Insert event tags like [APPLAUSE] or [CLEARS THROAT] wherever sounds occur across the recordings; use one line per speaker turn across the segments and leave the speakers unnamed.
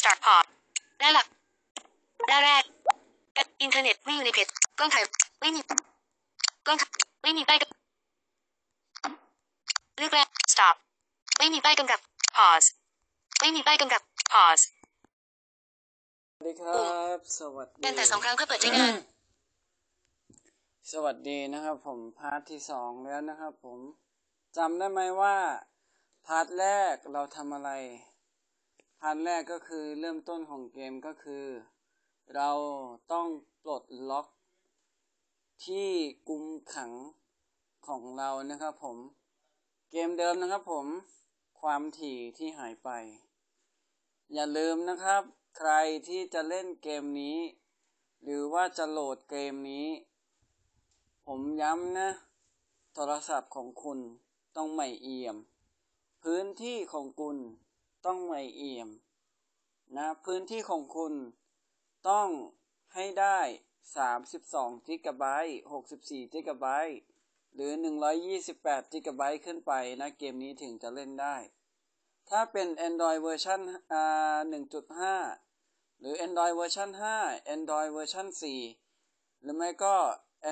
start pause หน้าหลักหน้าแรกอินเทอร์เน็ตไม่อยู่ในเพจกล้องถ่ายไม่มีกล้องถ่ายไม่มีป้ายกำเลือกแรก stop ไม่มีป้ายกำกับ pause ไม่มีป้ายกำกับ pause
สวัสดีครับ สวัสดี
เดินแต่สองครั้งเพื่อเปิดใช้งาน
สวัสดีนะครับ ผมพาร์ทที่สองแล้วนะครับ ผมจำได้ไหมว่าพาร์ทแรกเราทำอะไร พาร์ทแรกก็คือเริ่มต้นของเกมก็คือ เราต้องปลดล็อก ที่กุมขังของเรานะครับผม เกมเดิมนะครับผม ความถี่ที่หายไป อย่าลืมนะครับ ใครที่จะเล่นเกมนี้ หรือว่าจะโหลดเกมนี้ ผมย้ำนะ โทรศัพท์ของคุณต้องไม่เอี่ยม พื้นที่ของคุณ ต้องไม่เอี่ยมนะพื้นที่ของคุณต้องให้ได้ 32จิกะไบต์64จิกะไบต์หรือ 128จิกะไบต์ขึ้นไปนะเกมนี้ถึงจะเล่นได้ ถ้าเป็น Android เวอร์ชันอ่า1.5 หรือ Android เวอร์ชัน5 Android เวอร์ชัน4 หรือไม่ก็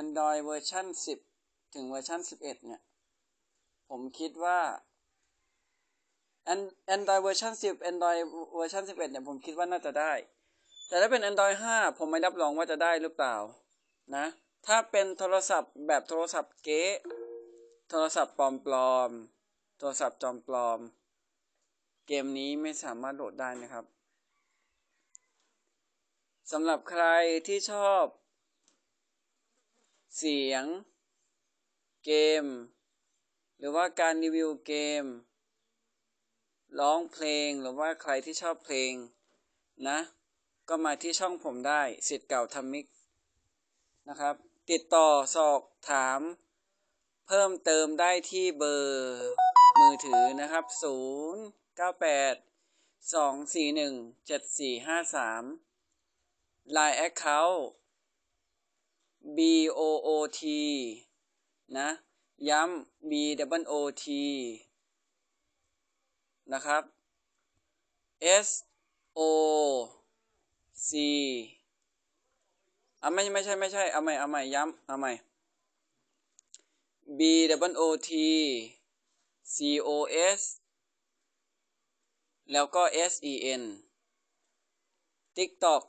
Android เวอร์ชัน10 ถึงเวอร์ชัน11 เนี่ย ผมคิดว่า Android เวอร์ชัน10 Android เวอร์ชัน11เนี่ยผมคิดว่าน่าจะได้ แต่ถ้าเป็น Android 5 ผมไม่รับรองว่าจะได้หรือเปล่านะ ถ้าเป็นโทรศัพท์แบบโทรศัพท์เก๊โทรศัพท์ปลอมๆโทรศัพท์จอมปลอม เกมนี้ไม่สามารถโหลดได้นะครับสำหรับใครที่ชอบ เสียง เกม หรือว่าการรีวิวเกม ร้องเพลงหรือว่าใครที่ชอบเพลงนะ ก็มาที่ช่องผมได้สิทธิ์เก่าทำมิกนะครับ ติดต่อสอบถาม เพิ่มเติมได้ที่เบอร์มือถือนะครับ 0 9 8 2 4 1 7 4 5 3 Line Account B O O T นะ ย้ำ B W O T นะครับ S O C อะไม่ไม่ใช่ไม่ใช่เอาใหม่เอาใหม่ย้ำเอาใหม่ B W O T C O S แล้วก็ S E N TikTok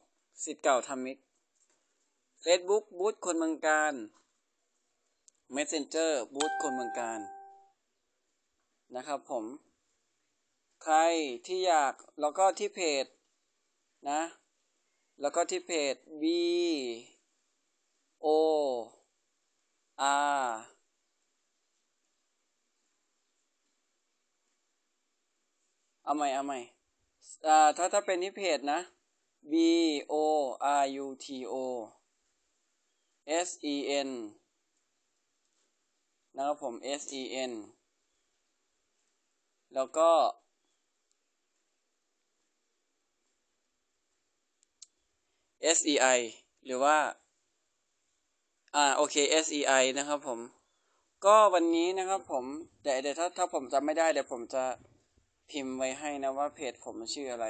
สิทธิ์เก่าทำมิตร Facebook บูธคนเมืองการ Messenger บูธคนเมืองการ นะครับผม ใครที่อยากแล้วก็ที่เพจนะ แล้วก็ที่เพจ B O R เอาใหม่เอาใหม่อ่าถ้าถ้าเป็นที่เพจนะ B O R U T O S E N นะครับผม S E N แล้วก็ S E I หรือว่า อ่า โอเค S E I นะครับผม ก็วันนี้นะครับผม เดี๋ยวเดี๋ยวถ้าถ้าผมจำไม่ได้ เดี๋ยวผมจะพิมพ์ไว้ให้นะว่าเพจผมชื่ออะไร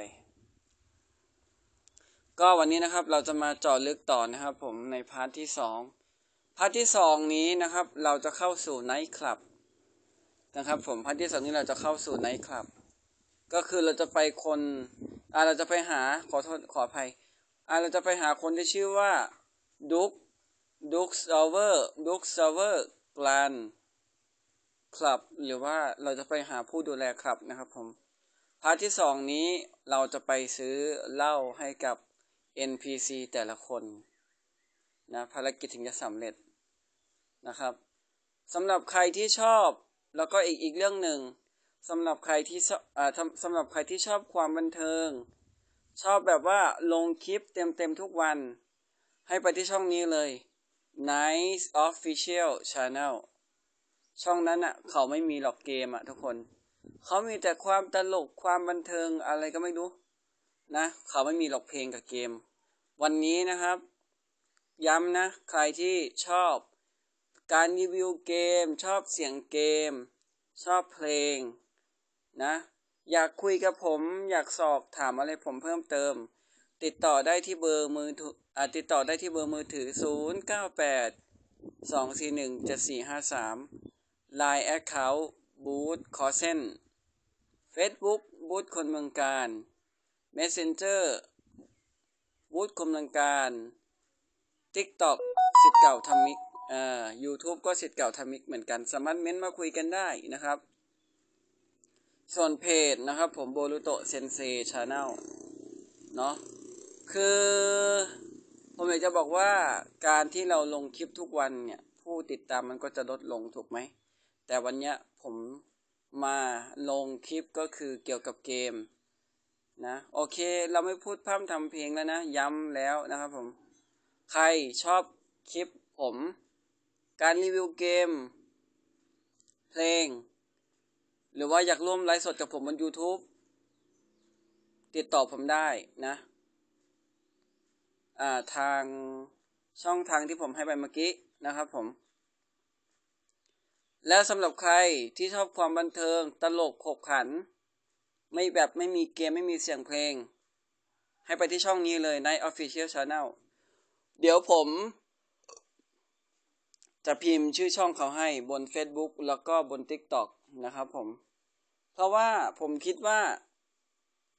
ก็วันนี้นะครับเราจะมาเจาะลึกต่อนะครับผมในพาร์ทที่สองพาร์ทที่สองนี้นะครับ เราจะเข้าสู่ไนท์คลับนะครับผมพาร์ทที่สองนี้เราจะเข้าสู่ไนท์คลับ ก็คือเราจะไปคนอ่าเราจะไปหาขอโทษขออภัย อ่าเราจะไปหาคนที่ชื่อว่าดุ๊กดุ๊กซเวอร์ดุ๊กซเวอร์กลันคลับหรือว่าเราจะไปหาผู้ดูแลคลับนะครับผมพาร์ทที่สองนี้เราจะไปซื้อเหล้าให้กับ NPC แต่ละคนนะภารกิจถึงจะสำเร็จนะครับสำหรับใครที่ชอบแล้วก็อีกอีกเรื่องหนึ่งสำหรับใครที่ชอบอ่าสำหรับใครที่ชอบความบันเทิง ชอบแบบว่าลงคลิปเต็มเต็มทุกวัน ให้ไปที่ช่องนี้เลย Nice Official Channel ช่องนั้นอะ เขาไม่มีหรอกเกมอะทุกคน เขามีแต่ความตลกความบันเทิงอะไรก็ไม่รู้ นะ เขาไม่มีหรอกเพลงกับเกม วันนี้นะครับ ย้ำนะ ใครที่ชอบ การรีวิวเกม ชอบเสียงเกม ชอบเพลง นะ อยากคุยกับผมอยากสอบถามอะไรผมเพิ่มเติม ติดต่อได้ที่เบอร์มือถือติดต่อได้ที่เบอร์มือถือ 0 9 8 2 4 1 7 4 5 3 Line Account บูธคอเซน Facebook บูธคนเมืองการ Messenger บูธคนเมืองการ TikTok สิทธิ์เก่าทำมิกอ่า YouTube ก็สิทธิ์เก่าทำมิกเหมือนกัน สามารถเม้นมาคุยกันได้นะครับ ส่วนเพจนะครับผมโบรุโตเซนเซชาแนลเนาะคือผมอยากจะบอกว่าการที่เราลงคลิปทุกวันเนี่ย ผู้ติดตามมันก็จะลดลงถูกไหม แต่วันเนี้ยผมมาลงคลิปก็คือเกี่ยวกับเกมนะโอเคเราไม่พูดพร่ำทำเพลงแล้วนะ ย้ำแล้วนะครับผม ใครชอบคลิปผม การรีวิวเกม เพลง หรือว่าอยากร่วมไลฟ์สดกับผมบน YouTube ติดต่อผมได้นะ อ่าทางช่องทางที่ผมให้ไปเมื่อกี้นะครับผม แล้วสำหรับใครที่ชอบความบันเทิงตลกขบขัน ไม่แบบไม่มีเกมไม่มีเสียงเพลง ให้ไปที่ช่องนี้เลยใน Official Channel เดี๋ยวผม จะพิมพ์ชื่อช่องเขาให้บน Facebook แล้วก็บน TikTok นะครับผม เพราะว่าผมคิดว่า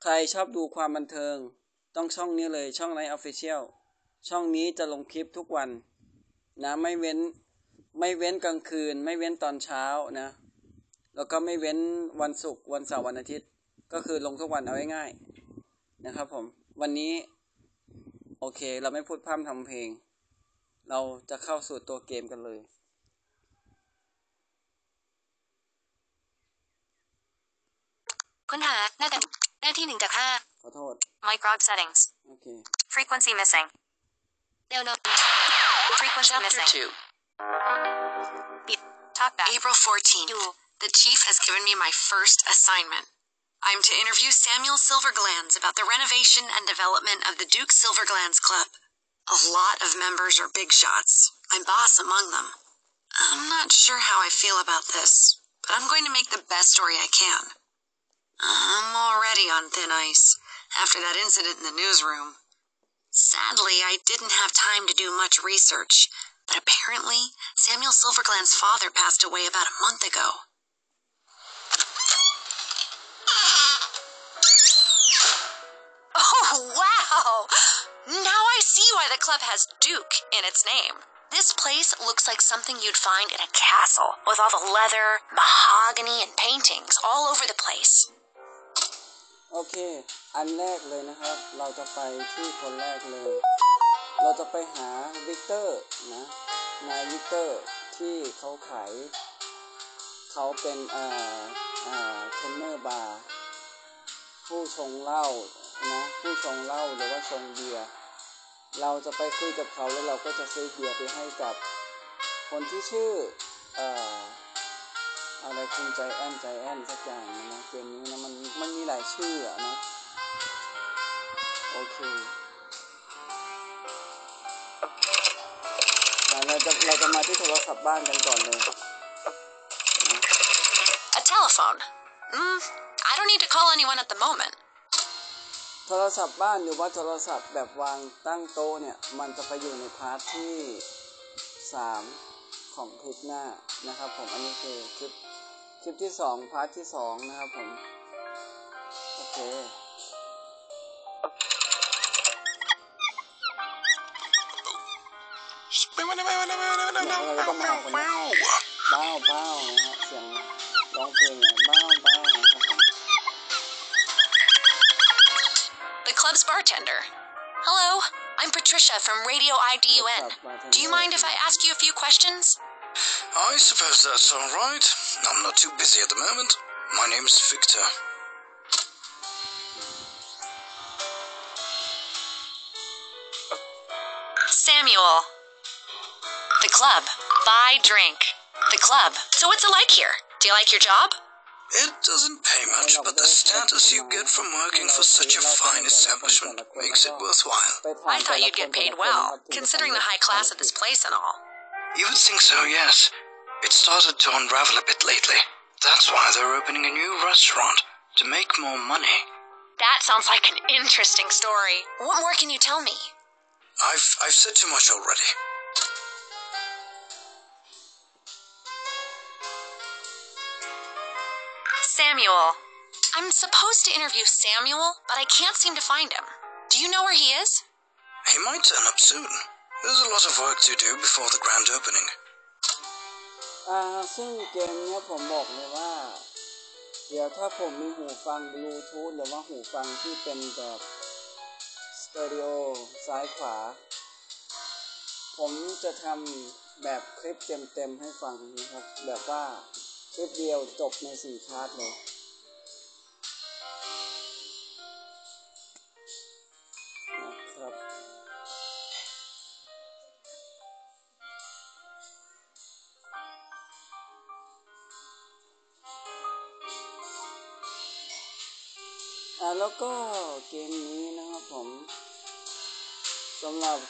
ใครชอบดูความบันเทิง ต้องช่องนี้เลยช่องไลฟ์ออฟฟิเชียลช่องนี้จะลงคลิปทุกวัน นะไม่เว้นไม่เว้นกลางคืน ไม่เว้นตอนเช้านะ แล้วก็ไม่เว้นวันศุกร์วันเสาร์วันอาทิตย์ ก็คือลงทุกวันเอาง่ายๆนะครับผม วันนี้ โอเค เราไม่พูดพร่ำทำเพลง เราจะเข้าสู่ตัวเกมกันเลย
ค้นหาหน้าแต่หน้าที่หนึ่งจากห้า
ขอโทษ
Microg settings.
โอเค
Frequency missing.
แนวนอน
Frequency
Chapter
missing.
2
Talkback.
April 14th.
You.
The chief has given me my first assignment. I'm to interview Samuel Silverglands about the renovation and development of the Duke Silverglands Club. A lot of members are big shots. I'm boss among them. I'm not sure how I feel about this, but I'm going to make the best story I can. I'm already on thin ice after that incident in the newsroom. Sadly, I didn't have time to do much research, but apparently Samuel Silvergland's father passed away about a month ago.
Oh, wow! Now I see why the club has Duke in its name. This place looks like something you'd find in a castle, with all the leather, mahogany, and paintings all over the place.
โอเค อันแรกเลยนะครับ เราจะไปที่คนแรกเลย เราจะไปหาวิกเตอร์นะ นายวิกเตอร์ที่เขาขายเขาเป็นเอ่าอ่าเทนเนอร์บาร์ผู้ชงเหล้านะผู้ชงเหล้าหรือว่าชงเบียร์เราจะไปคุยกับเขาแล้วเราก็จะซื้อเบียร์ไปให้กับ คนที่ชื่อเอ่อ อะไรคุณใจแอนใจแอนสักอย่างนะเกมนี้นะมันมันมีหลายชื่ออะนะ โอเคเราจะเราจะมาที่โทรศัพท์บ้านกันก่อนเลย
A telephone. Mm, I don't need to call anyone at the moment.
โทรศัพท์บ้านหรือว่าโทรศัพท์แบบวางตั้งโต๊ะเนี่ย มันจะไปอยู่ในพาร์ทที่สามของคลิปหน้านะครับผมอันนี้คือคลิป คลิปที่สองพาร์ทที่สองนะครับผมโอเค บ้าวบ้าวนะฮะเสียงร้องเพลงเนี่ยบ้าวบ้าวนะครับผม
The club's bartender. Hello, I'm Patricia from Radio IDUN. Do you mind if I ask you a few questions?
I suppose that's all right. I'm not too busy at the moment. My name's Victor.
Samuel. The club. Buy drink. The club. So what's it like here? Do you like your job?
It doesn't pay much, but the status you get from working for such a fine establishment makes it worthwhile.
I thought you'd get paid well, considering the high class of this place and all.
You would think so, yes. It started to unravel a bit lately. That's why they're opening a new restaurant. to make more money.
That sounds like an interesting story. What more can you tell me?
I've I've said too much already.
Samuel. I'm supposed to interview Samuel, but I can't seem to find him. Do you know where he is?
He might turn up soon. There's a lot of work to do before the grand opening.
อ่าซึ่งเกมเนี้ยผมบอกเลยว่า เดี๋ยวถ้าผมมีหูฟังบลูทูธหรือว่าหูฟังที่เป็นแบบสเตอริโอซ้ายขวา ผมจะทำแบบคลิปเต็มๆให้ฟังนะครับ แบบว่าคลิปเดียวจบในสี่พาร์ทเลย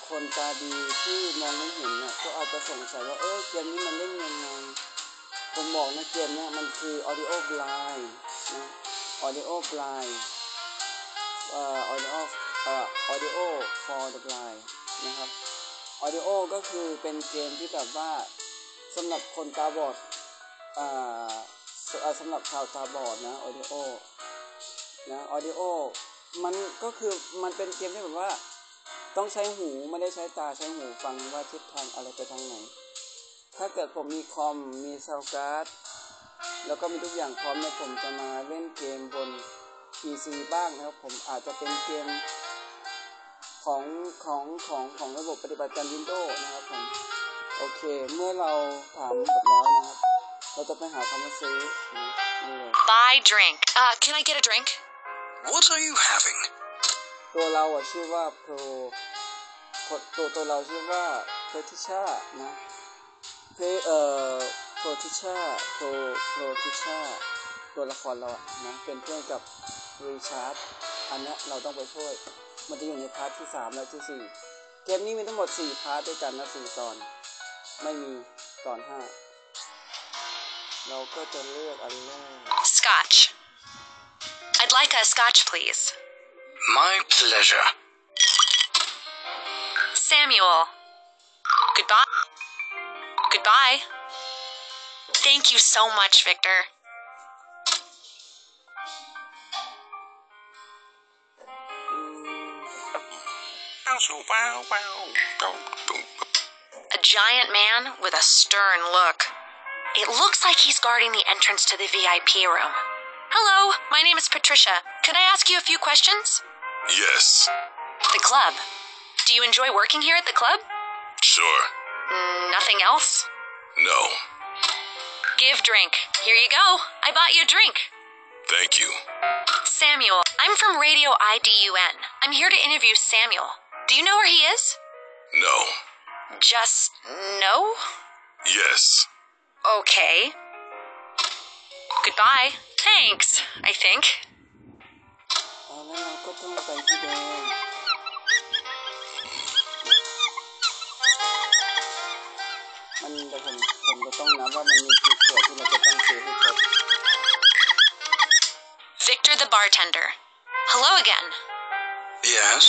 คนตาดีที่มองไม่เห็นเนี่ยก็อาจจะสงสัยว่าเออเกมนี้มันเล่นยังไงผมบอกนะเกมเนี้ยมันคือ audio blind นะ audio blind เอ่อ audio เอ่อ audio for the blind นะครับ audio ก็คือเป็นเกมที่แบบว่าสำหรับคนตาบอดอ่อ่าสำหรับชาวตาบอดนะ audio นะ audio มันก็คือมันเป็นเกมที่แบบว่า ต้องใช้หูไม่ได้ใช้ตาใช้หูฟังว่าทิศทางอะไรไปทางไหน ถ้าเกิดผมมีคอมมีซาวการ์ดแล้วก็มีทุกอย่างพร้อมเนี่ยผมจะมาเล่นเกมบน PC บ้างนะครับ ผมอาจจะเป็นเกมของของของของระบบปฏิบัติการ Windows นะครับผมโอเค เมื่อเราถามหมดแล้วนะครับ เราจะไปหาคำว่าซื้อนะนี่เลย
Buy drink. Uh, can I get a drink?
What are you having?
ตัวเราอะชื่อว่า Pro ตัวตัวเราชื่อว่า p r o t i c h a นะเพเอ่อ p r o t i c h a Pro Pro t i c h a ตัวละครเราอะนะเป็นเพื่อนกับ Richard อันนี้เราต้องไปช่วย มันจะอยู่ในพาร์ทที่ 3 และที่ 4 เกมนี้มีทั้งหมด 4 พาร์ทด้วยกันนะ4ตอน ไม่มีตอน 5 เราก็จะเลือกอันแรก
Scotch. I'd like a scotch, please.
My pleasure.
Samuel. Goodbye. Goodbye. Thank you so much, Victor. A giant man with a stern look. It looks like he's guarding the entrance to the VIP room. Hello, my name is Patricia. Could I ask you a few questions?
Yes,
The club. Do you enjoy working here at the club?
sure.
Mm, Nothing else?
No,
Give drink. Here you go. I bought you a drink.
thank you.
Samuel, I'm from Radio IDUN. I'm here to interview Samuel. Do you know where he is?
No,
Just no?
yes.
Okay. Goodbye. Thanks, I think.
เอาแล้วเราก็ต้องไปที่เดิม มันเดี๋ยวผมผมจะต้องนับว่ามันมีกี่ขวดที่เราจะต้องซื้อให้ครบ
Victor the bartender. Hello again.
Yes?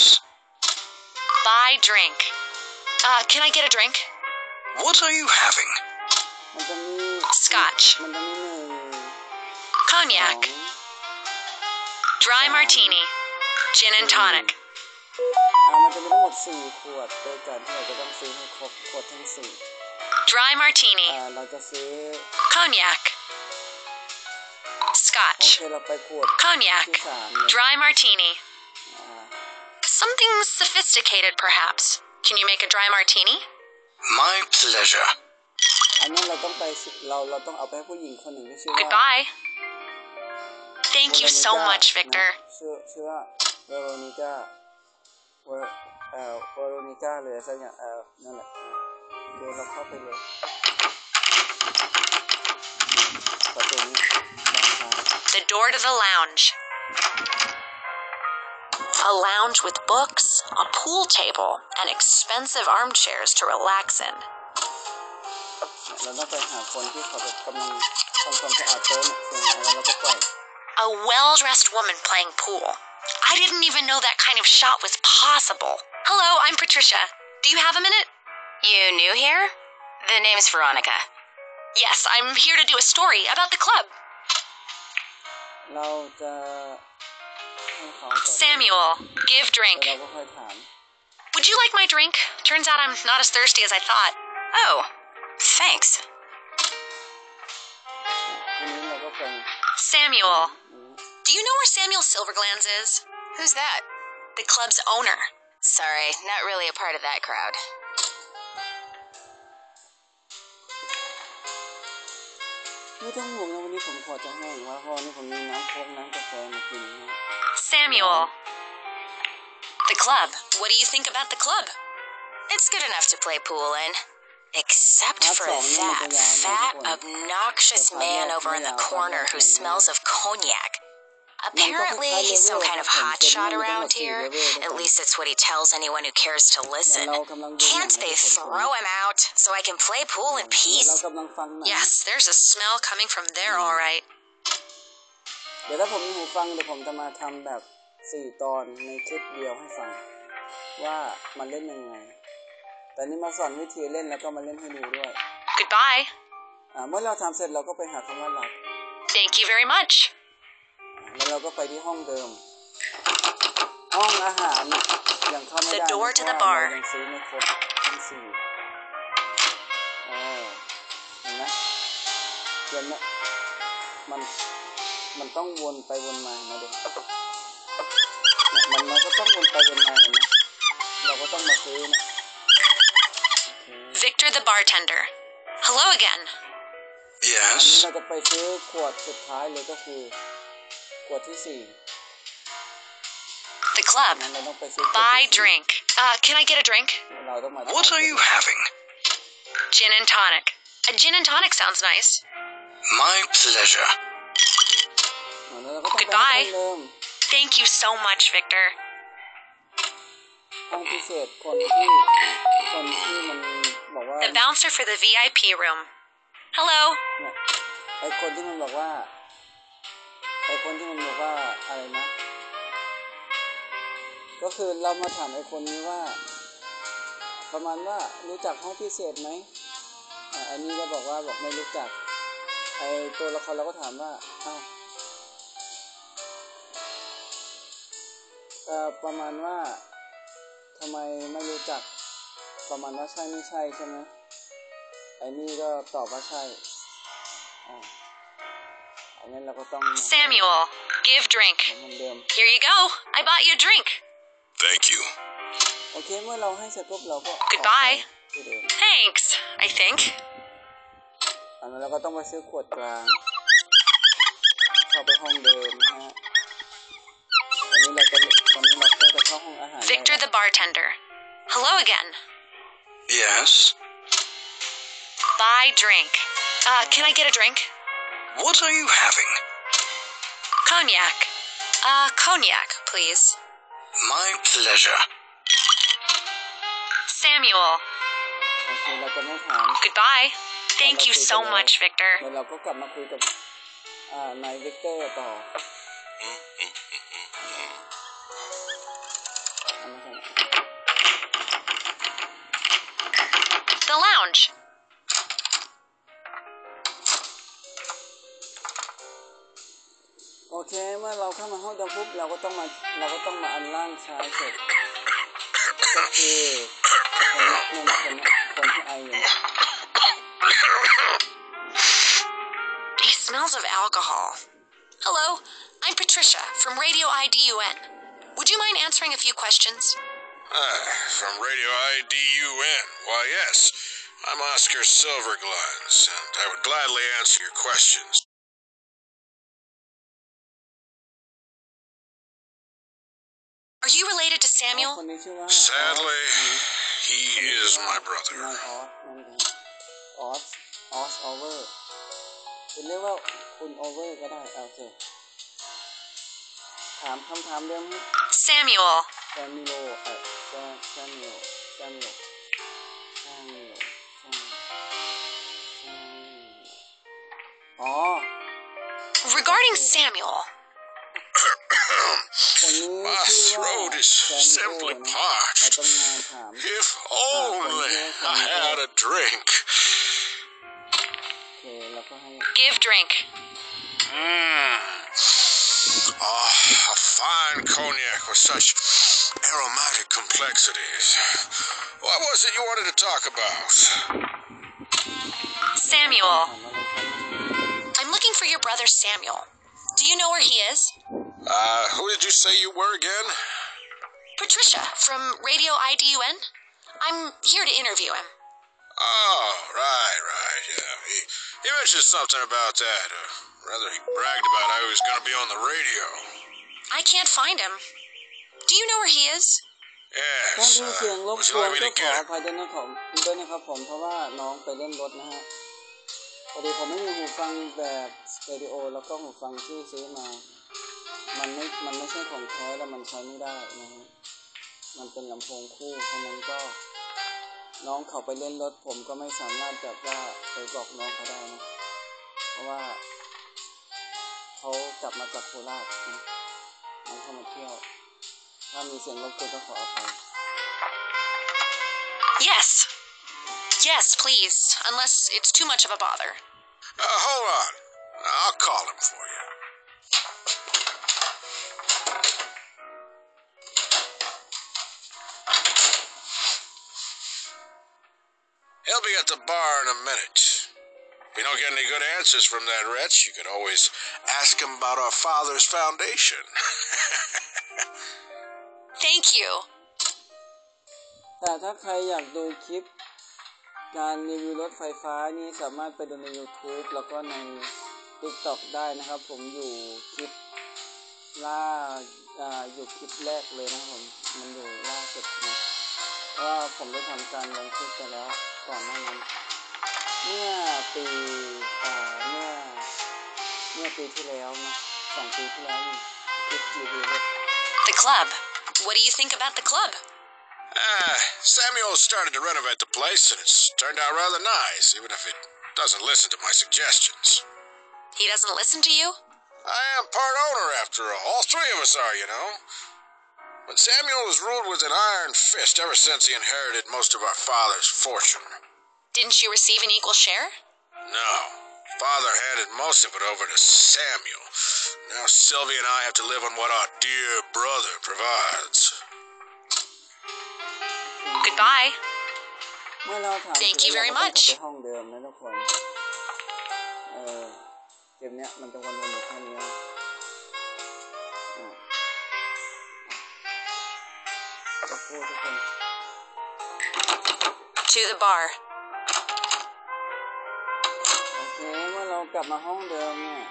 Buy drink. Uh, can I get a drink?
What are you having?
มันจะมี
Scotch
มันจะมีหนึ่ง
Cognac.
สอง
Dry martini. Gin and tonic.
อ่ามันจะมีทั้งหมดสี่ขวดโดยการที่เราจะต้องซื้อให้ครบขวดทั้งสี่
Dry martini.
อ่าเราจะซื้อ
Cognac.
โอ
Scotch.
เคเราไปขวด
Cognac.
ที่สามเนี่ย
Dry martini.
อ่า
Something sophisticated, perhaps. Can you make a dry martini?
My pleasure.
อันนั้นเราต้องไปซื้อเราเราต้องเอาไปให้ผู้หญิงคนหนึ่งที่ชื่อว่า
Goodbye. Thank you so much, Victor.
ชื่อชื่อว่าเวโรนิก้าเวเอ่อเวโรนิก้าเลยสักอย่างเออนั่นแหละอ่าเดี๋ยวเราเข้าไปเลยประตูนี้ด้านซ้าย
The door to the lounge. A lounge with books, a pool table, and expensive armchairs to relax in.
เราต้องไปหาคนที่เขาแบบกำลังทำความสะอาดโต๊ะเนี่ยเสร็จแล้วเราก็ปล่อย
A a well dressed woman playing pool. I didn't even know that kind of shot was possible. Hello, I'm Patricia. Do you have a minute?
You new here? The name's Veronica.
Yes, I'm here to do a story about the club. Samuel, give drink. Would you like my drink? Turns out I'm not as thirsty as I thought.
Oh, thanks.
Samuel, do you know where Samuel Silverglanz is?
Who's that?
The club's owner.
Sorry, not really a part of that crowd.
Samuel. The club. What do you think about the club?
It's good enough to play pool in. Except for that fat, obnoxious man over in the corner who smells of cognac. Apparently, he's some kind of hotshot around here. At least it's what he tells anyone who cares to
เหมือน
listen.
เรากำลังดูหนัง
Can't they throw him out so I can play pool in
เรา
peace?
กำลังฟังหนัง
Yes, there's a smell coming from there, all right.
เดี๋ยวถ้าผมมีหูฟังเดี๋ยวผมจะมาทำแบบสี่ตอนในคลิปเดียวให้ฟัง ว่ามันเล่นยังไง แต่นี่มาสอนวิธีเล่นแล้วก็มาเล่นให้ดูด้วย
Goodbye.
อ่าเมื่อเราทำเสร็จเราก็ไปหาคำว่ารัก
Thank you very much.
แล้วเราก็ไปที่ห้องเดิม ห้องอาหารน่ะยังเข้าไม่ได้
The door to the
เพราะว่า
bar
เรายังซื้อไม่ครบทั้งสี่เออเห็นไหมเห็นไหมมันมันต้องวนไปวนมาเห็นไหมเด็กมันเราก็ต้องวนไปวนมาเห็นไหมเราก็ต้องมาซื้อนะโอเค
Victor the bartender. Hello again.
อันนี้
Yes?
เราจะไปซื้อขวดสุดท้ายเลยก็คือ ขวดที่สี่
The club.
งั้นเราต้องไปซื้อขวด
Buy
ที่สี่
drink. Uh, can I get a drink?
เราต้องมา
What are you having?
Gin and tonic. A gin and tonic sounds nice.
My pleasure.
แล้วเราก็ต้องไป
Goodbye
ห้องเดิม
Thank you so much, Victor.
ห้องพิเศษคนที่คนที่มันบอกว่า
The bouncer for the VIP room. Hello.
เนี่ยไอคนที่มันบอกว่าไ อคนที่มันบอกว่าอะไรนะ ก็คือเรามาถามไอคนนี้ว่า ประมาณว่ารู้จักห้องพิเศษไหมอ,อันนี้ก็บอกว่าบอกไม่รู้จัก ไอตัวละครเราก็ถามว่าอ้าวประมาณว่าทำไมไม่รู้จัก ประมาณว่าใช่ไม่ใช่ใช่ไหมไอ้นี่ก็ตอบว่าใช่อ่า
Samuel, give drink.
เหมือนเดิม
Here you go. I bought you a drink.
Thank you.
โอเคเมื่อเราให้เสร็จปุ๊บเราก็
Goodbye
ออกไปที่เดิม
Thanks, I think.
อันนั้นเราก็ต้องไปซื้อขวดกลาง เข้าไปห้องเดิมนะฮะอันนี้เราก็ตอนนี้เราก็จะเข้าห้องอาหาร
Victor
ได้
the bartender. Hello again.
Yes?
Buy drink. Uh, can I get a drink?
What are you having?
Cognac. Uh, cognac, please.
My pleasure.
Samuel.
โอเคเราจะไม่ถาม
Goodbye. Thank you so much, Victor.
เดี๋ยวเราก็กลับมาคุยกับอ่านายวิกเตอร์ต่อเอามาครับ
The lounge.
เคเมื่อเราเข้ามาห้องดำปุ๊บเราก็ต้องมาเราก็ต้องมาอันล่างซ้ายเสร็จก็คือคนนี้คนนี้คนที่ไออยู่เนี่ย
He smells of alcohol. Hello, I'm Patricia from Radio IDUN. Would you mind answering a few questions?
Ah, from Radio IDUN. Why, yes. I'm Oscar Silverglands, and I would gladly answer your questions.
Are you related to Samuel?
Sadly, he is my brother.
Samuel. Regarding Samuel.
My throat is simply parched. If only I had a drink.
Give drink.
Mmm. Oh, a fine cognac with such aromatic complexities. What was it you wanted to talk about?
Samuel. I'm looking for your brother Samuel. Do you know where he is?
Uh, who did you say you were again?
Patricia from Radio IDUN. I'm here to interview him.
Oh, right, right, yeah. He, he mentioned something about that. Uh, rather, he bragged about how he was going to be on the radio.
I can't find him. Do you know where he is?
ถ้า
Yes.
มีเสียง
Uh,
รบ
would
ก
you
วน
like me
ก็
to
ขอ
get
อ
it?
ภัยด้วยนะครับด้วยนะครับผมเพราะว่าน้องไปเล่นรถนะฮะพอดีผมไม่มีหูฟังแบบสเตอริโอแล้วก็หูฟังที่ซื้อมา มันไม่ มันไม่ใช่ของแท้แล้วมันใช้ไม่ได้นะฮะ มันเป็นลำโพงคู่ฉะนั้นก็น้องเขาไปเล่นรถผมก็ไม่สามารถแบบว่าไปบอกน้องเขาได้นะ เพราะว่าเขากลับมาจากโคราชนะน้องเขามาเที่ยว ถ้ามีเสียงรบกวนก็ขออภัย
Yes. Yes, please. Unless it's too much of a bother.
Uh, hold on. I'll call him for you. He'll be at the bar in a minute. If you don't get any good answers from that wretch, you could always ask him about our father's foundation.
Thank you.
แต่ถ้าใครอยากดูคลิป การรีวิวรถไฟฟ้านี่สามารถไปดูใน YouTube แล้วก็ใน TikTok ได้นะครับ ผมอยู่คลิปล่าอ่าอยู่คลิปแรกเลยนะครับผม มันอยู่ล่าสุดนะเพราะว่าผมได้ทำการลงคลิปไปแล้ว ก่อนหน้านั้น เมื่อปีอ่าเมื่อเมื่อปีที่แล้วนะสองปีที่แล้วนี่คลิปรีวิวรถ
The club. What do you think about the club?
Ah, Samuel started to renovate the place, and it's turned out rather nice, even if it doesn't listen to my suggestions.
He doesn't listen to you?
I am part owner, after all. All three of us are, you know. When Samuel was ruled with an iron fist ever since he inherited most of our father's fortune.
Didn't you receive an equal share?
No. Father handed most of it over to Samuel. Now Sylvia and I have to live on what our dear brother provides.
Goodbye. Thank you very much.
Uh,
To the bar.
โอเค เมื่อเรากลับมาห้องเดิมเนี่ย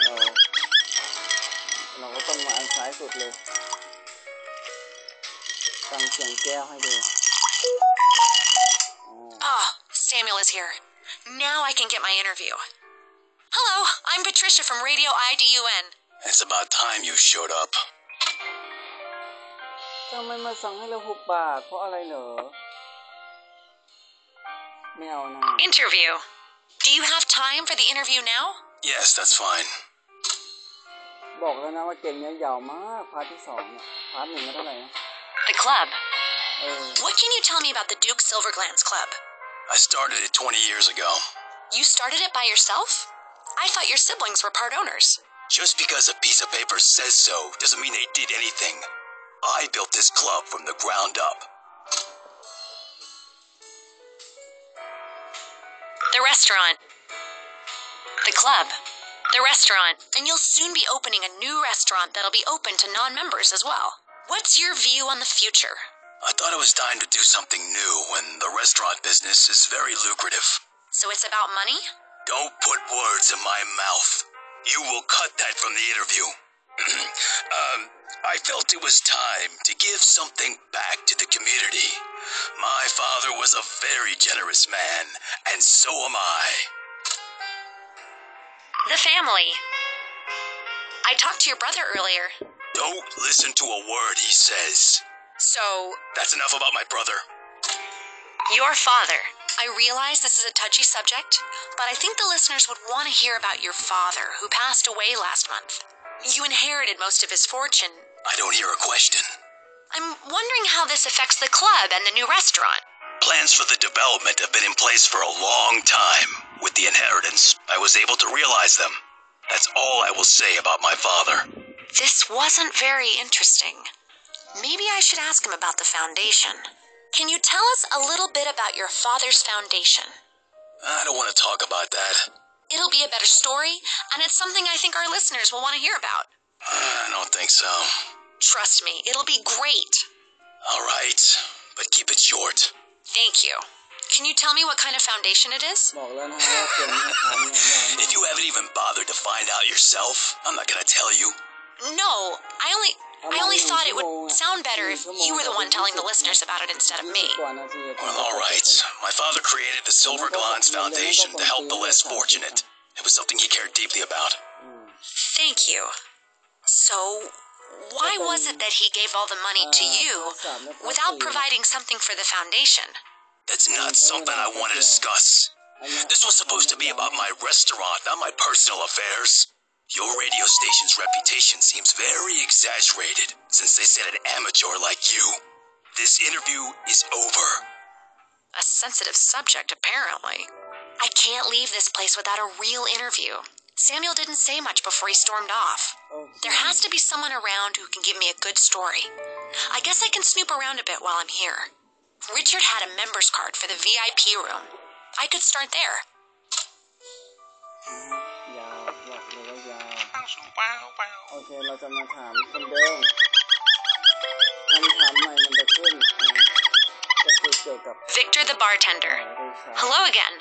เรา เราก็ต้องมาอันซ้ายสุดเลย ฟังเสียงแก้วให้ดูอ๋อ
Ah, Samuel is here. Now I can get my interview. Hello, I'm Patricia from Radio IDUN.
It's about time you showed up.
ทำไมมาสั่งให้เราหุบปาก เพราะอะไรเหรอ ไม่เอานะ
Interview. Do you have time for the interview now?
Yes, that's fine.
บอกแล้วนะว่าเกมเนี้ยยาวมาก พาร์ทที่สองเนี่ยพาร์ทหนึ่งไม่เท่าไหร่นะ
The club.
เออ
What can you tell me about the Duke Silverglands Club?
I started it 20 years ago.
You started it by yourself? I thought your siblings were part owners.
Just because a piece of paper says so doesn't mean they did anything. I built this club from the ground up.
The restaurant. The club. The restaurant. And you'll soon be opening a new restaurant that'll be open to non members as well. What's your view on the future?
I thought it was time to do something new when the restaurant business is very lucrative.
So it's about money?
Don't put words in my mouth. You will cut that from the interview. [CLEARS THROAT] um, I felt it was time to give something back to the community. My father was a very generous man, and so am I.
The family. I talked to your brother earlier.
Don't listen to a word he says.
So,
That's enough about my brother.
your father. I realize this is a touchy subject, but I think the listeners would want to hear about your father, who passed away last month. You inherited most of his fortune.
I don't hear a question.
I'm wondering how this affects the club and the new restaurant.
Plans for the development have been in place for a long time. With the inheritance, I was able to realize them. That's all I will say about my father.
This wasn't very interesting. Maybe I should ask him about the foundation. Can you tell us a little bit about your father's foundation?
I don't want to talk about that.
It'll be a better story, and it's something I think our listeners will want to hear about.
I don't think so.
Trust me, it'll be great.
All right, but keep it short.
Thank you. Can you tell me what kind of foundation it is? [LAUGHS]
if you haven't even bothered to find out yourself, I'm not gonna tell you.
No, I only. I only thought it would sound better if you were the one telling the listeners about it instead of me.
Well, all right. My father created the Silver Glance Foundation to help the less fortunate. It was something he cared deeply about.
Thank you. So, why was it that he gave all the money to you without providing something for the foundation?
That's not something I want to discuss. This was supposed to be about my restaurant, not my personal affairs. Your radio station's reputation seems very exaggerated since they said an amateur like you. This interview is over.
A sensitive subject, apparently. I can't leave this place without a real interview. Samuel didn't say much before he stormed off. There has to be someone around who can give me a good story. I guess I can snoop around a bit while I'm here. Richard had a member's card for the VIP room. I could start there.
โอเค เราจะมาถามคนเดิมคำถามใหม่มันจะขึ้นนะก็คือเกี่ยวกับ
Victor the bartender.
เรื่องชา
Hello again.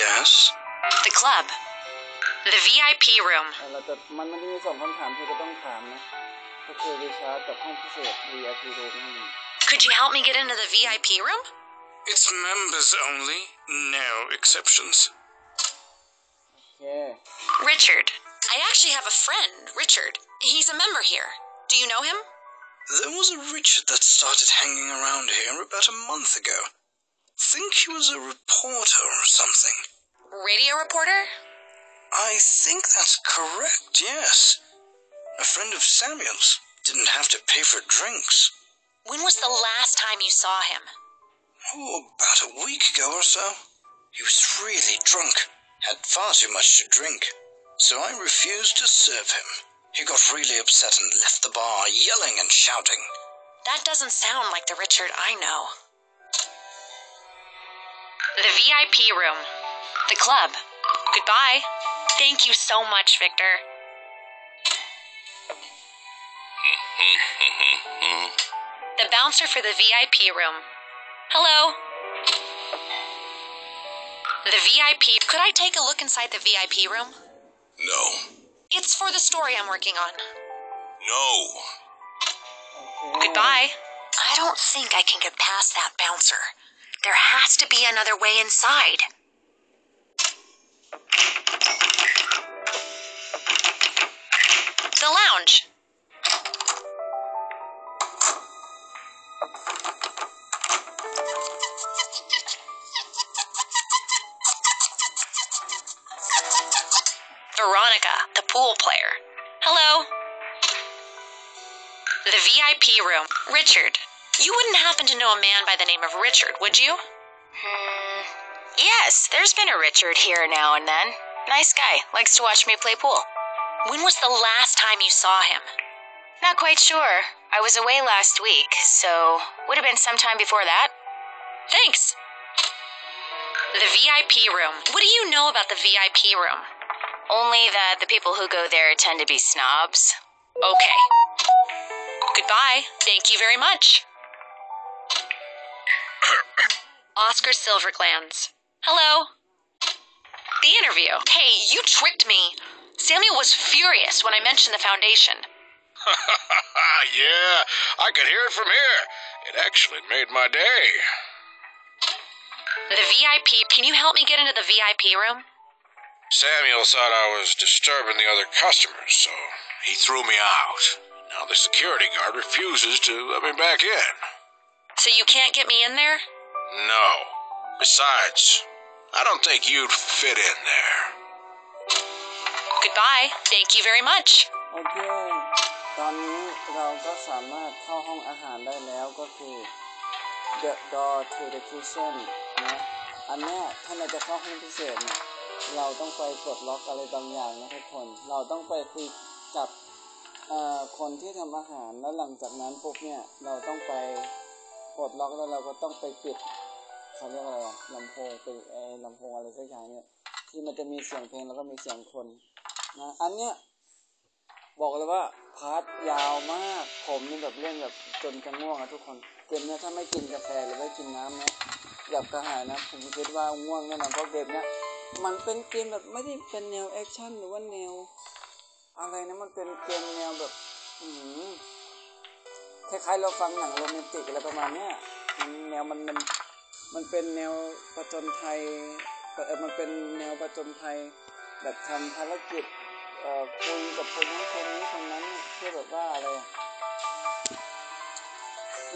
Yes?
The club. The VIP room.
เอ่อเราจะมันมันจะมีสองคำถามที่จะต้องถามนะ ก็คือริชาร์ดกับห้องพิเศษ VIP room นั่นเอง
Could you help me get into the VIP room?
It's members only, no exceptions.
โอเค
Richard. I actually have a friend, Richard. He's a member here. Do you know him?
There was a Richard that started hanging around here about a month ago. Think he was a reporter or something.
Radio reporter?
I think that's correct, yes. A friend of Samuel's. Didn't have to pay for drinks.
When was the last time you saw him?
Oh, about a week ago or so. He was really drunk. Had far too much to drink. So I refused to serve him. He got really upset and left the bar, yelling and shouting.
That doesn't sound like the Richard I know. The VIP room. The club. Goodbye. Thank you so much, Victor. [LAUGHS] the bouncer for the VIP room. Hello. The VIP. Could I take a look inside the VIP room? It's for the story I'm working on.
No.
Goodbye. I don't think I can get past that bouncer. There has to be another way inside. The lounge. Pool player. Hello. The VIP room. Richard. You wouldn't happen to know a man by the name of Richard, would you?
Hmm. Yes, there's been a Richard here now and then. Nice guy. Likes to watch me play pool.
When was the last time you saw him?
Not quite sure. I was away last week, so would have been sometime before that.
Thanks. The VIP room. What do you know about the VIP room?
Only that the people who go there tend to be snobs.
Okay. Goodbye. Thank you very much. Oscar Silverglands. Hello. The interview. Hey, you tricked me. Samuel was furious when I mentioned the foundation. [LAUGHS]
yeah, I could hear it from here. It actually made my day.
The VIP. Can you help me get into the VIP room?
Samuel thought I was disturbing the other customers, so he threw me out. Now the security guard refuses to let me back in.
So you can't get me in there?
No.
Besides, I don't think you'd fit in there.
Goodbye. Thank you very much.
โอเค ตอนนี้เราก็สามารถเข้าห้องอาหารได้แล้วก็คือ the door to the kitchen นะ อันเนี้ยถ้าเราจะเข้าห้องพิเศษเนี่ย เราต้องไปกดล็อกอะไรบางอย่างนะทุกคน เราต้องไปคุยกับคนที่ทำอาหารแล้วหลังจากนั้นปุ๊บเนี่ยเราต้องไปกดล็อกแล้วเราก็ต้องไปปิดเขาเรียกอะไรอะลำโพงไปไอ้ลำโพงอะไรสักอย่างเนี่ยที่มันจะมีเสียงเพลงแล้วก็มีเสียงคนนะอันเนี้ยบอกเลยว่าพาร์ทยาวมากผมนี่แบบเล่นแบบจนจะง่วงอะทุกคนเกมเนี้ยถ้าไม่กินกาแฟหรือไม่กินน้ำนะหยับกระหายนะผมคิดว่าง่วงแน่นอนเพราะเกมเนี้ย มันเป็นเกมแบบไม่ได้เป็นแนวแอคชั่นหรือว่าแนว อะไรนะมันเป็นเกมแนวแบบอืมคล้ายๆเราฟังหนังโรแมนติกอะไรประมาณเนี้ยมันแนวมันมันมันเป็นแนวประจนภัยเออมันเป็นแนวประจนภัยแบบทำภารกิจเอ่อคุยกับคนนั้นคนนี้คนนั้นเพื่อแบบว่าอะไรอะ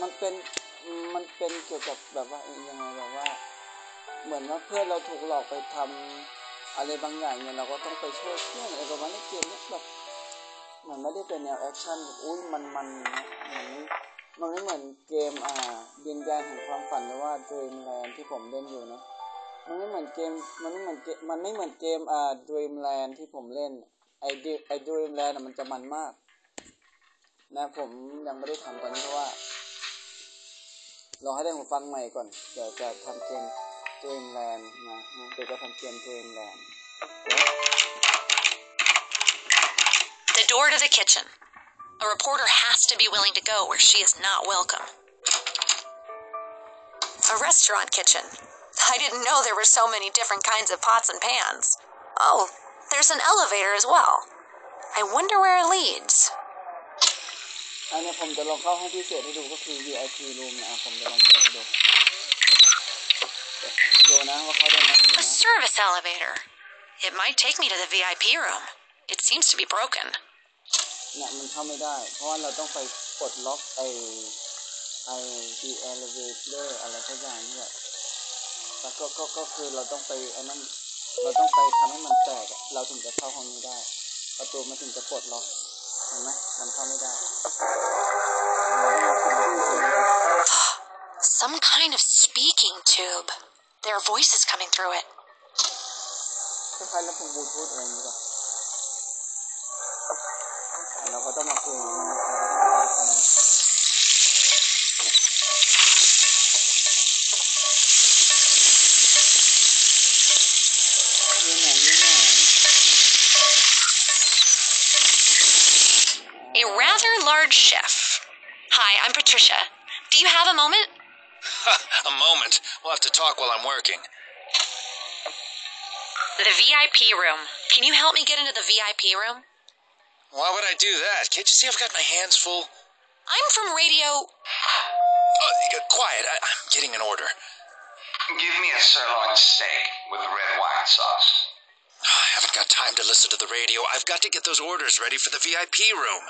มันเป็นมันเป็นเกี่ยวกับแบบว่ายังไงแบบว่า เหมือนว่าเพื่อนเราถูกหลอกไปทำอะไรบางอย่างเนี่ยเราก็ต้องไปช่วยเพื่อนอะไรประมาณนี้เกมเนี้แบบมันไม่ได้เป็นแนวแอคชั่นแบบอุ้ยมันมันๆอย่างนี้มันไม่เหมือนเกมอ่าดินแดนแห่งความฝันหรือว่า Dreamland ที่ผมเล่นอยู่นะมันไม่เหมือนเกมมันไม่เหมือนเกมมันไม่เหมือนเกมอ่า Dreamland ที่ผมเล่นไอดไอ Dreamland อะมันจะมันมาก นะผมยังไม่ได้ทำตอนนี้เพราะว่ารอให้ได้หูฟังใหม่ก่อนเดี๋ยวจะทำเกม Dreamland นะเดี๋ยวจะทำเกม Dreamland
The door to the kitchen. A reporter has to be willing to go where she is not welcome. A restaurant kitchen. I didn't know there were so many different kinds of pots and pans. Oh, there's an elevator as well. I wonder where it leads.
อันนี้ผมจะลองเข้าห้องพิเศษให้ดูก็คือ VIP room นะอ่ะผมจะลองเปิดใ ห้ดูดูนะว่าเขาได้ไหมดู
A
นะ
service elevator. It might take me to the VIP room. It seems to be broken.
เนี่ยมันเข้าไม่ได้ เพราะว่าเราต้องไปปลดล็อกไอไอ the elevator อะไรสักอย่างนี่แหละแต่ก็ก็ก็คือเราต้องไปไอ้นั่นเราต้องไปทำให้มันแตกอะเราถึงจะเข้าห้องนี้ได้ ประตูมันถึงจะปลดล็อกเห็นไหมมันเข้าไม่ได้
Some kind of speaking tube. There are voices coming through it. A rather large chef. Hi, I'm Patricia. Do you have a moment? [LAUGHS]
a moment. We'll have to talk while I'm working.
The VIP room. Can you help me get into the VIP room?
Why would I do that? Can't you see I've got my hands full?
I'm from radio.
Uh, quiet. I- I'm getting an order.
Give me a sirloin steak with red wine sauce.
I haven't got time to listen to the radio. I've got to get those orders ready for the VIP room.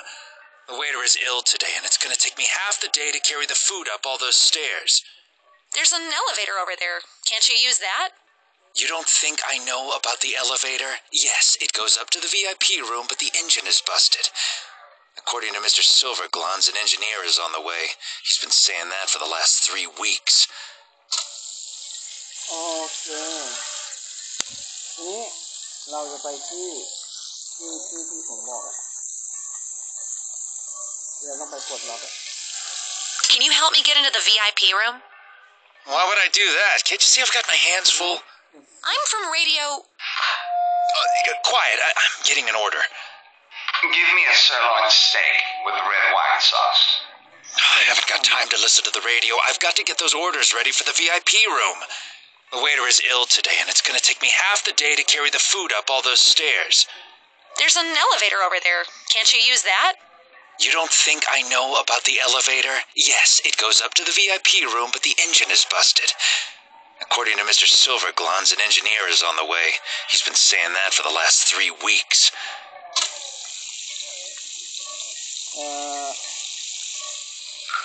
The waiter is ill today, and it's going to take me half the day to carry the food up all those stairs.
There's an elevator over there. Can't you use that?
You don't think I know about the elevator? Yes, it goes up to the VIP room, but the engine is busted. According to Mr. Silverglans, an engineer is on the way. He's been saying that for the last three weeks.
โอเคทีนี้เราจะไปที่ที่ที่ที่ผมบอกอะเราต้องไปกดล็อกอะ
Can you help me get into the VIP room?
Why would I do that? Can't you see I've got my hands full?
I'm from radio.
Uh, quiet. I- I'm getting an order.
Give me a sirloin steak with red wine sauce.
I haven't got time to listen to the radio. I've got to get those orders ready for the VIP room. The waiter is ill today, and it's going to take me half the day to carry the food up all those stairs.
There's an elevator over there. Can't you use that?
You don't think I know about the elevator? Yes, it goes up to the VIP room, but the engine is busted. According to Mr. Silverglans, an engineer is on the way. He's been saying that for the last three weeks.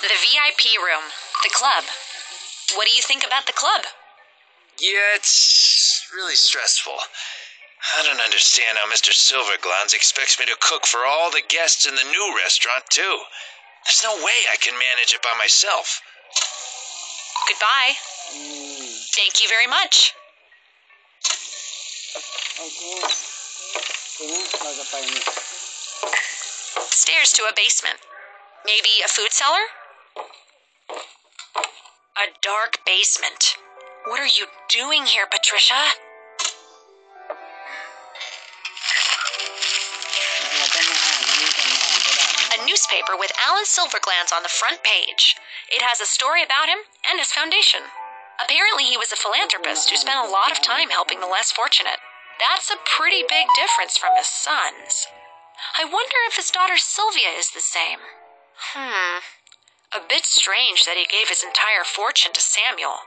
The VIP room. The club. What do you think about the club?
Yeah, it's really stressful. I don't understand how Mr. Silverglans expects me to cook for all the guests in the new restaurant, too. There's no way I can manage it by myself.
Goodbye. Thank you very much. Stairs to a basement. Maybe a food cellar? A dark basement. What are you doing here, Patricia? Newspaper with Alan Silverglans on the front page. It has a story about him and his foundation. Apparently, he was a philanthropist who spent a lot of time helping the less fortunate. That's a pretty big difference from his sons. I wonder if his daughter Sylvia is the same. Hmm. A bit strange that he gave his entire fortune to Samuel.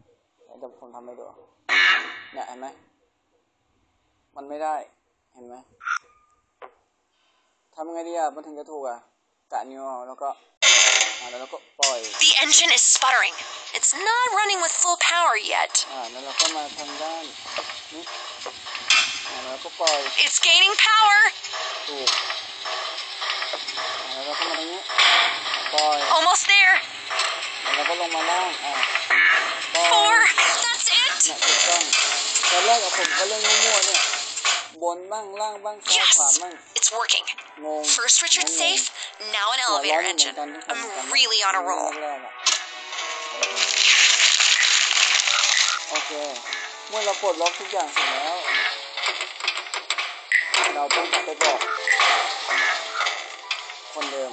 เดี๋ยวผมทำให้ดูเนี่ยเห็นไหมมันไม่ได้เห็นไหมทำไงดีอะมันถึงจะถูกอะกะนิ้วเอาแล้วก็อ่าแล้วเราก็ปล่อย
The engine is sputtering. It's not running with full power yet.
อ่าแล้วเราก็มาทางด้านนี้อ่าแล้วก็ปล่อย
It's gaining power.
ถูกอ่าแล้วเราก็มาตรงนี้ปล่อย
Almost there.
แล้วเราก็ลงมาล่างอ่าปล่อย
Four. That's
เนี่ย
it.
ถูกต้องตอนแรกอะผมก็เล่นมั่วๆเนี่ยบนบ้างล่างบ้างซ้ายขวา
Yes,
บ้าง
it's working.
งง
First Richard
งง
safe, now an
หัวร้อน
elevator
เหมือน
engine.
กันทุกคน
I'm really on a roll.
แรกๆอะโอเค เมื่อเราปลดล็อกทุกอย่างเสร็จแล้ว เราต้องกลับไปบอกคนเดิม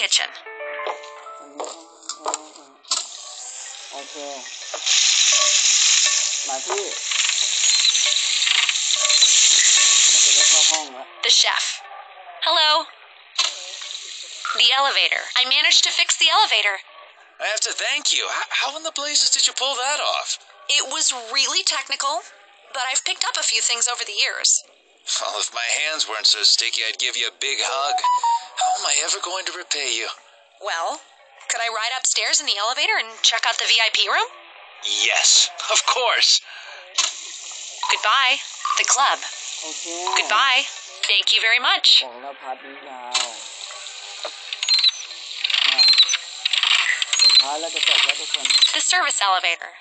kitchen.
อันนี้โอเค มาที่เราจะได้เข้าห้องแล้ว
The chef. Hello. The elevator. I managed to fix the elevator.
I have to thank you. How, how in the blazes did you pull that off?
It was really technical, but I've picked up a few things over the years.
Well, if my hands weren't so sticky, I'd give you a big hug. How am I ever going to repay you?
Well, could I ride upstairs in the elevator and check out the VIP room?
Yes, of course.
Goodbye, the club.
Okay.
Goodbye. Thank you very much. The service elevator.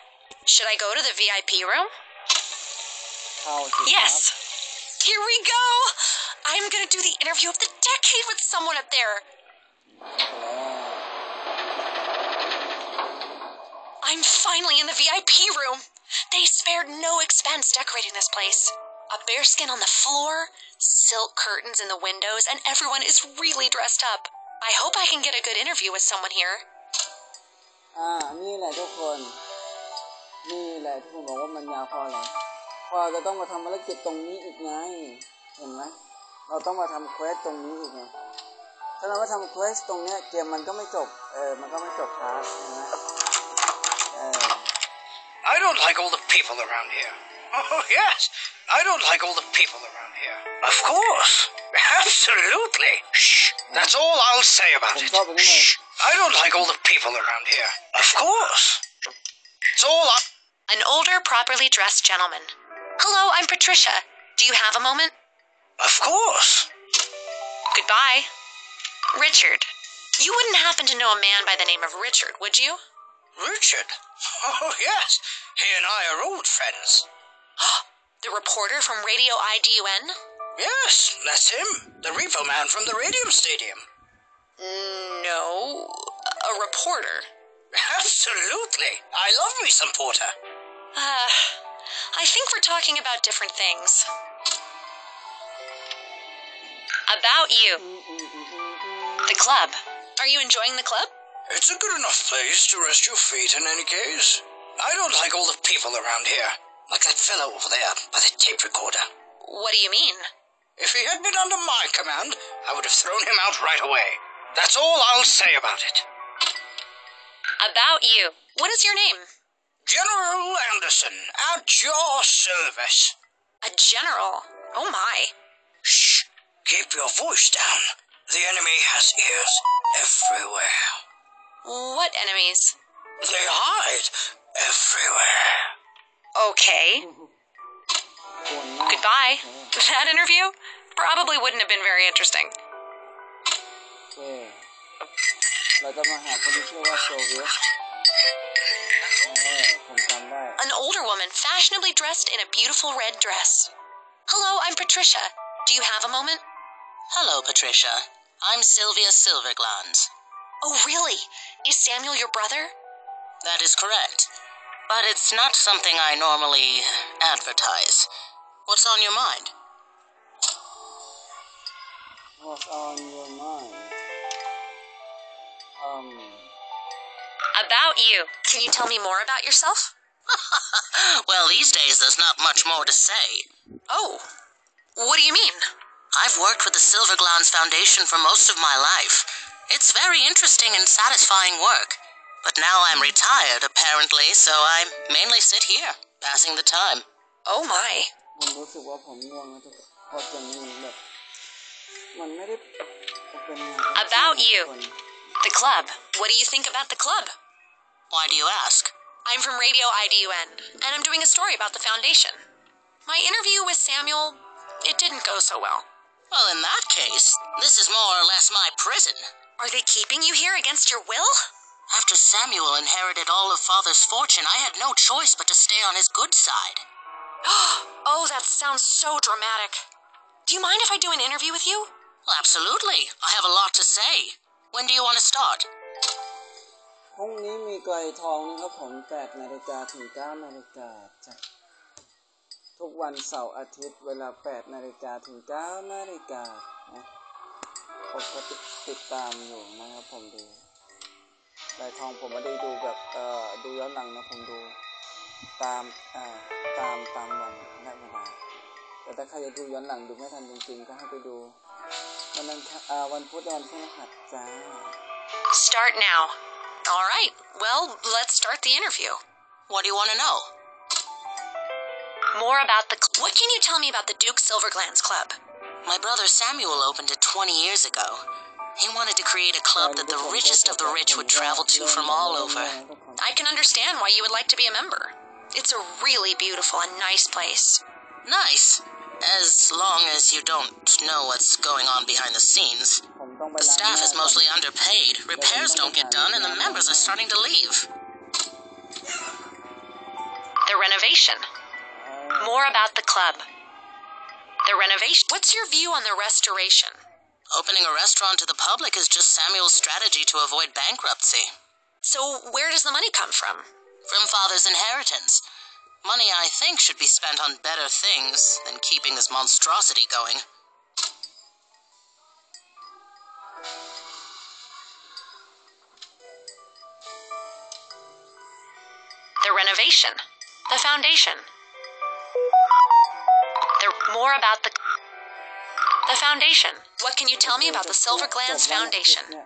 Should I go to the VIP room? Yes. Here we go. I'm gonna do the interview of the decade with someone up there.
แล้ว
I'm finally in the VIP room. They spared no expense decorating this place. A bearskin on the floor, silk curtains in the windows, and everyone is really dressed up. I hope I can get a good interview with someone here.
อ่า นี่แหละทุกคน นี่แหละที่ผมบอกว่ามันยาวเพราะอะไร เพราะเราจะต้องมาทำภารกิจตรงนี้อีกไง เห็นไหม เราต้องมาทำเควสตรงนี้อีกไง ถ้าเราไม่ทำเควสตรงเนี้ยเกมมันก็ไม่จบ เออ มันก็ไม่จบพาร์ทเห็นไหมเออ
I don't like all the people around here. Oh, yes.
I don't like all the people around here. Of course. Absolutely. Shh. That's all I'll say about
ผม
it.
ชอบอันนี้เลย
Shh. I don't like all the people around here. Of course. It's all I.
An older, properly dressed gentleman. Hello, I'm Patricia. Do you have a moment?
Of course.
Goodbye. Richard. You wouldn't happen to know a man by the name of Richard, would you?
Richard. Oh, [LAUGHS] yes. He and I are old friends. [GASPS]
The reporter from Radio IDUN?
Yes, that's him. The repo man from the Radium Stadium.
No, a reporter. [LAUGHS]
Absolutely. I love me some porter.
Uh, I think we're talking about different things. About you. The club. Are you enjoying the club?
It's a good enough place to rest your feet in any case. I don't like all the people around here. Like that fellow over there by the tape recorder.
What do you mean?
If he had been under my command, I would have thrown him out right away. That's all I'll say about it.
About you. What is your name?
General Anderson, at your service.
A general? Oh my.
Shh! Keep your voice down. The enemy has ears everywhere.
What enemies?
They hide everywhere.
Okay. Goodbye. [LAUGHS] That interview probably wouldn't have been very interesting. Woman fashionably dressed in a beautiful red dress. Hello, I'm Patricia. Do you have a moment?
Hello, Patricia. I'm Sylvia Silverglans.
Oh, really? Is Samuel your brother?
That is correct. But it's not something I normally advertise. What's on your mind?
What's on your mind um
About you. Can you tell me more about yourself?
well, these days there's not much more to say.
Oh, what do you mean?
I've worked with the Silverglans Foundation for most of my life. It's very interesting and satisfying work. But now I'm retired, apparently, so I mainly sit here, passing the time.
Oh my. About you. The club. What do you think about the club?
Why do you ask?
I'm from Radio IDUN, and I'm doing a story about the foundation. My interview with Samuel, it didn't go so well.
Well, in that case, this is more or less my prison.
Are they keeping you here against your will?
After Samuel inherited all of Father's fortune, I had no choice but to stay on his good side. [GASPS]
oh, that sounds so dramatic. Do you mind if I do an interview with you?
Well, absolutely. I have a lot to say. When do you want to start?
พรุ่งนี้มีไกลทองนะครับผม8นาฬิกาถึง9นาฬิกาจ้ะทุกวันเสาร์อาทิตย์เวลา8นาฬิกาถึง9นาฬิกานะผมก็ติดตตามอยู่นะครับผมดูไกลทองผมไม่ได้ดูแบบเอ่อดูย้อนหลังนะผมดูตามอ่าตามตามวันและเวลาแต่ถ้าใครจะดูย้อนหลังดูไม่ทันจริงๆ ก็ให้ไปดูวันนั้นอ่าวันพุธและวันพฤหัสจ้า
Start now. All right. Well, let's start the interview.
What do you want to know?
More about the. Cl- what can you tell me about the Duke Silverglans Club?
My brother Samuel opened it 20 years ago. He wanted to create a club that the richest of the rich would travel to from all over.
I can understand why you would like to be a member. It's a really beautiful and nice place.
Nice. As long as you don't know what's going on behind the scenes. The staff is mostly underpaid, repairs don't get done, and the members are starting to leave.
The renovation. More about the club. The renovation. What's your view on the restoration?
Opening a restaurant to the public is just Samuel's strategy to avoid bankruptcy.
So, where does the money come from?
From father's inheritance. Money I think should be spent on better things than keeping this monstrosity going.
The renovation. The foundation. The more about the the foundation. What can you tell me about the Silverglans Foundation? [SIGHS] [SIGHS]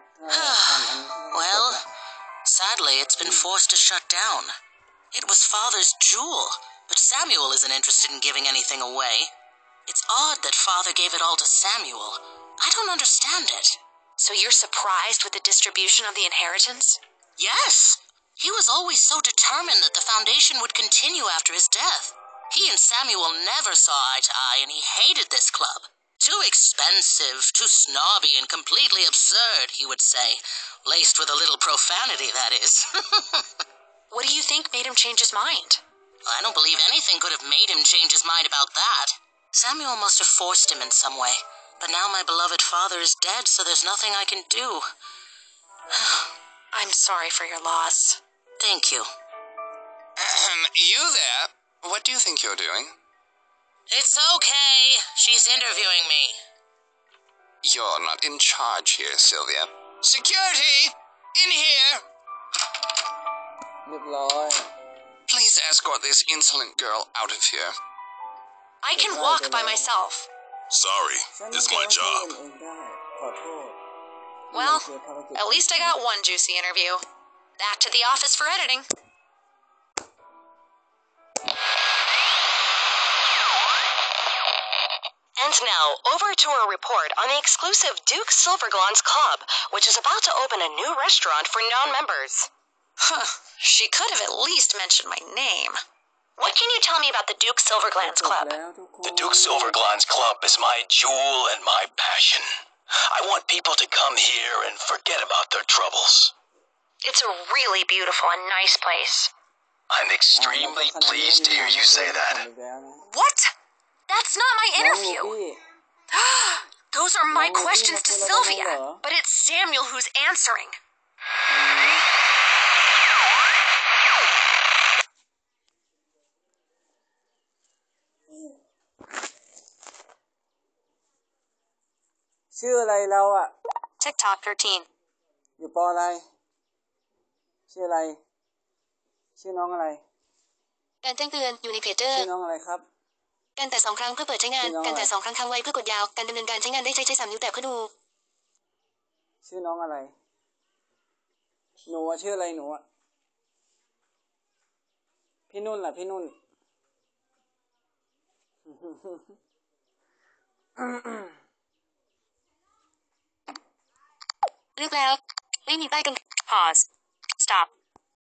Well, sadly, it's been forced to shut down. It was father's jewel, but Samuel isn't interested in giving anything away. It's odd that Father gave it all to Samuel. I don't understand it.
So you're surprised with the distribution of the inheritance?
Yes. He was always so determined that the foundation would continue after his death. He and Samuel never saw eye to eye, and he hated this club. Too expensive, too snobby, and completely absurd, he would say. Laced with a little profanity, that is. [LAUGHS]
What do you think made him change his mind?
I don't believe anything could have made him change his mind about that. Samuel must have forced him in some way. But now my beloved father is dead, so there's nothing I can do. [SIGHS]
I'm sorry for your loss.
Thank you.
you there? What do you think you're doing?
It's okay. She's interviewing me.
You're not in charge here, Sylvia. Security! In here!
เรียบร้อย
Please escort this insolent girl out of here.
I can walk by myself.
Sorry, it's my job.
Well, at least I got one juicy interview. Back to the office for editing.
And now, over to our report on the exclusive Duke Silverglans Club, which is about to open a new restaurant for non members.
Huh. She could have at least mentioned my name.
What can you tell me about the Duke
Silverglans
Club?
The Duke Silverglans Club is my jewel and my passion. I want people to come here and forget about their troubles.
It's a really beautiful and nice place.
I'm extremely pleased to hear you say that.
What? That's not my interview. [GASPS] Those are my questions to Sylvia, but it's Samuel who's answering.
ชื่ออะไรเราอะ
TikTok 13.
อยู่ปออะไร ชื่ออะไร ชื่อน้องอะไร
การแจ้งเตือนอยู่ในเพจเจอ
ชื่อน้องอะไรครับ
การแต่สองครั้งเพื่อเปิดใช้งาน
ชื่อน้องอะไร
การแต่สองครั้งค้างไว้เพื่อกดยาว การดำเนินการใช้งานได้ใช้ใช้สามนิ้วแตะเพื่อดู
ชื่อน้องอะไร หนูอะชื่ออะไรหนูอะพี่นุ่นล่ะพี่นุ่น
Loop loud. We need back and pause. Stop.